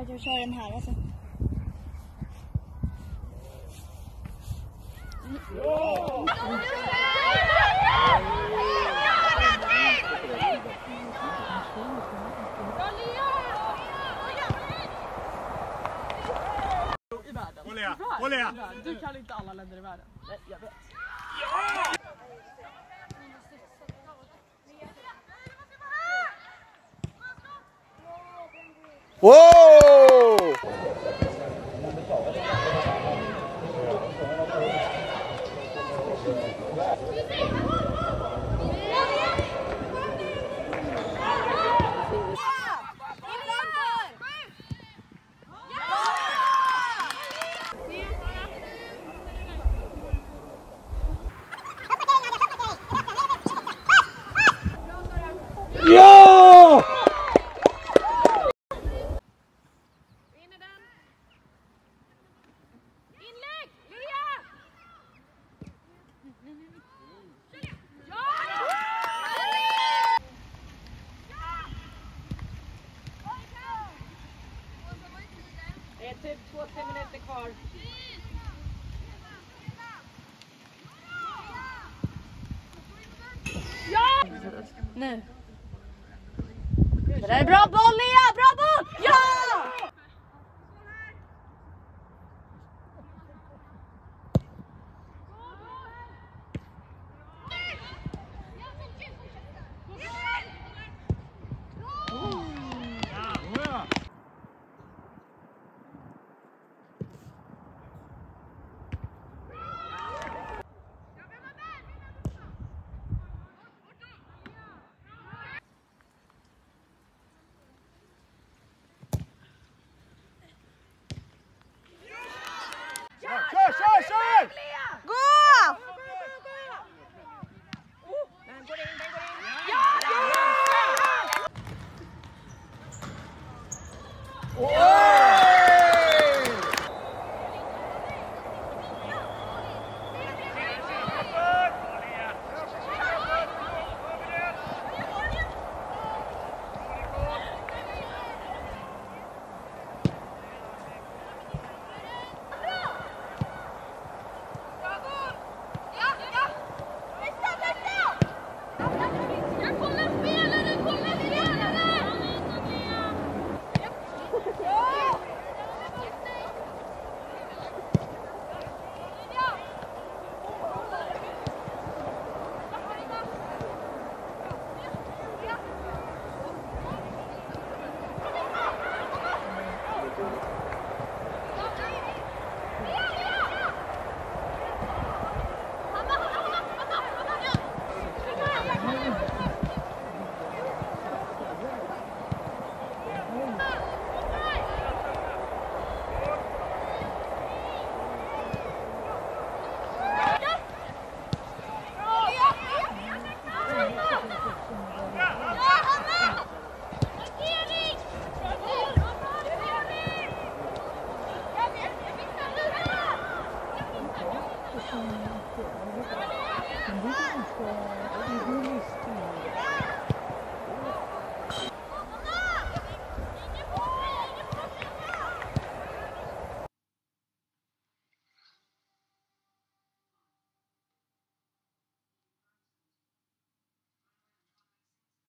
att jag kör den här alltså. världen. Håll i. Du kan inte alla länder i världen. Nej, jag vet. Wow! Ja! Det är typ två, tre minuter kvar. Nu. Det där är bra boll Lea! Bra boll! Ja!